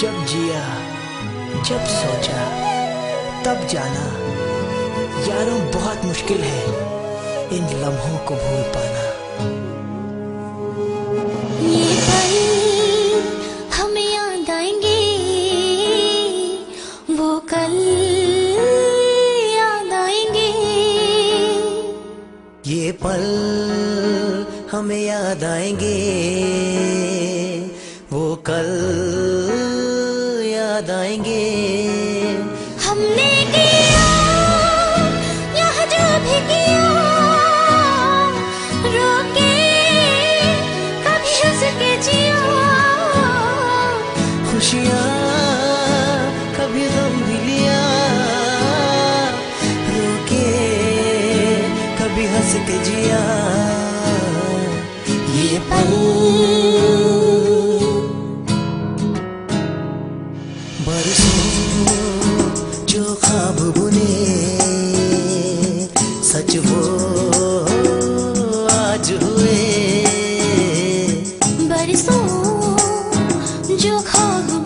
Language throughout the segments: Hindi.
जब जिया जब सोचा तब जाना। यारों बहुत मुश्किल है इन लम्हों को भूल पाना। ये पल हमें याद आएँगे। वो कल याद आएँगे। ये पल हमें याद आएँगे। याद आएँगे हमने किया यह जो भी किया रोके कभी हंस के जिया। खुशियाँ कभी गम भी लिया। रोके कभी हंस के जिया। ये पल बरसों जो ख्वाब बुने सच वो आज हुए। बरसों जो ख्वाब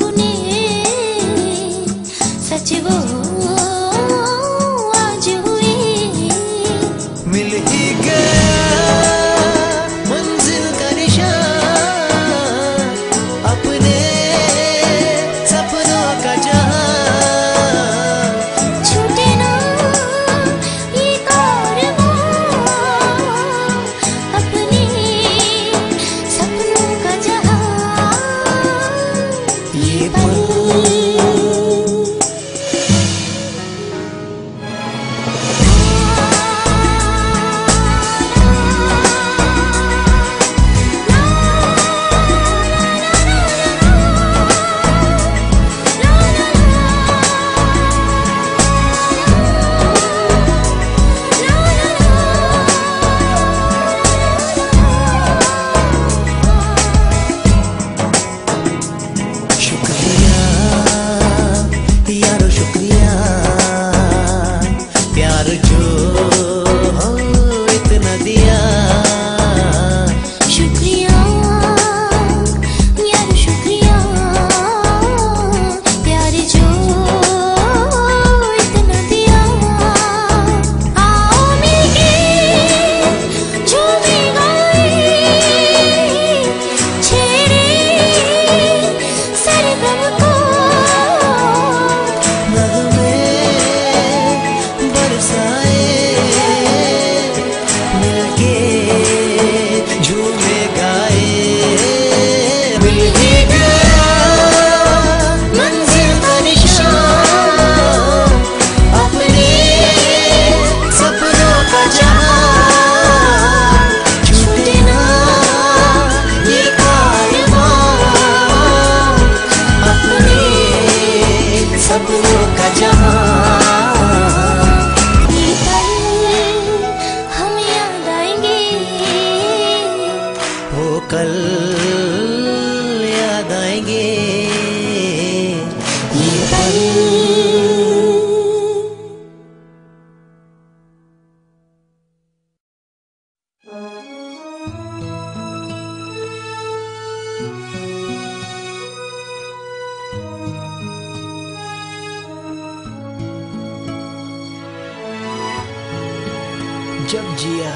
जब जिया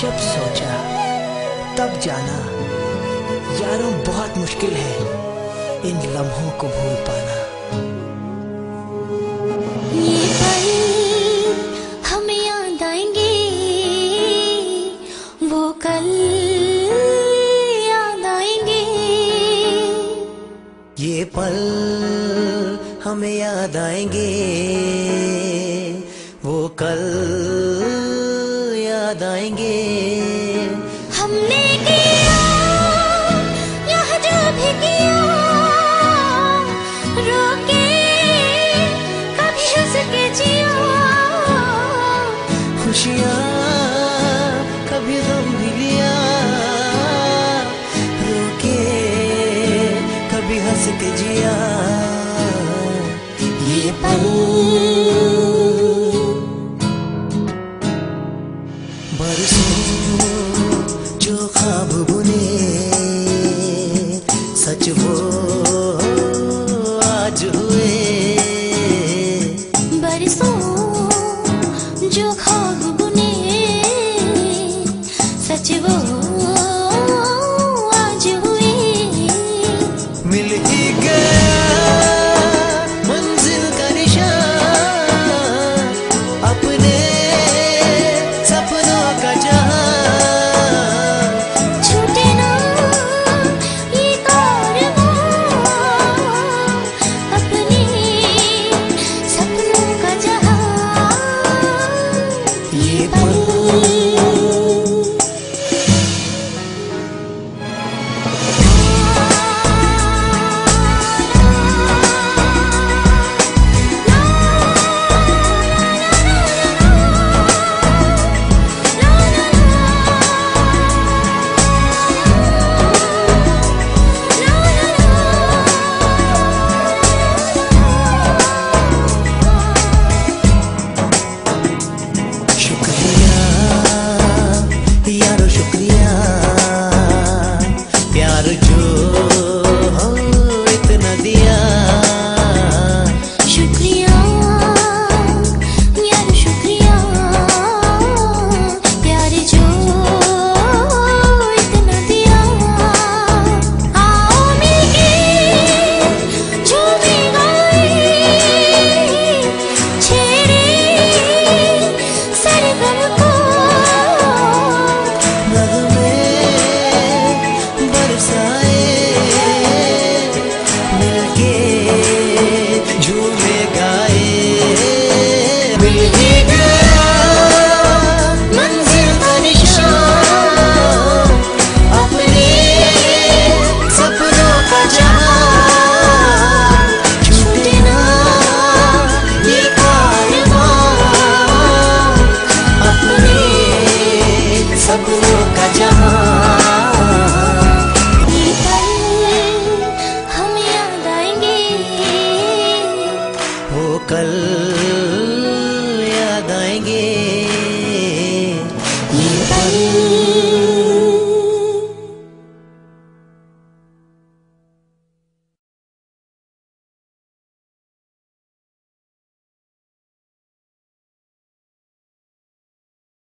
जब सोचा तब जाना। यारों बहुत मुश्किल है इन लम्हों को भूल पाना। ये पल हमें याद आएँगे वो कल याद आएँगे। ये पल हमें याद आएँगे वो कल याद आएँगे हमने किया यह जो भी किया रोके कभी हंस के जिया। खुशियाँ कभी गम भी लिया। रोके कभी हंस के जिया।